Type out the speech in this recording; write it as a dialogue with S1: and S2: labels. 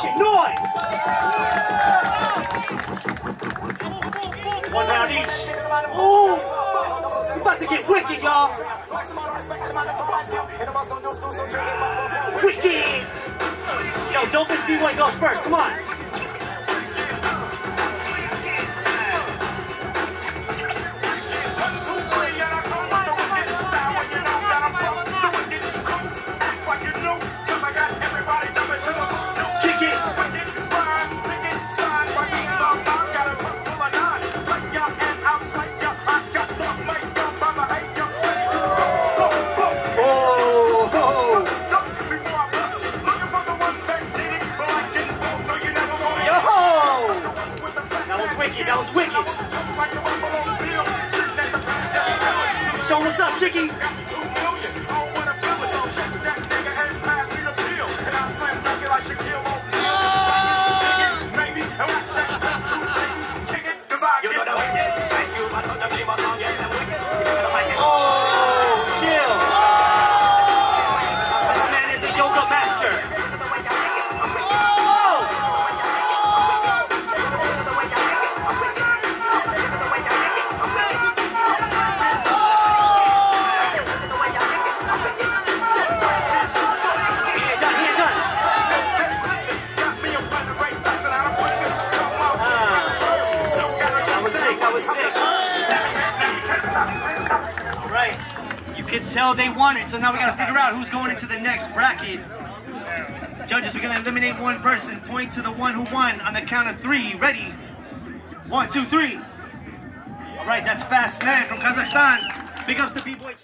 S1: fucking noise! One round each. Ooh! We about to get wicked, y'all. Wicked! Yo, Dopest B-Boy goes first. Come on. Was wicked. That was wicked. Show 'em what's up, Chicky. Oh, Can tell they won it, so now we gotta figure out who's going into the next bracket. Judges, we're gonna eliminate one person. Point to the one who won on the count of three. Ready? One, two, three. All right, that's Fastman from Kazakhstan. Big ups to B-Boy.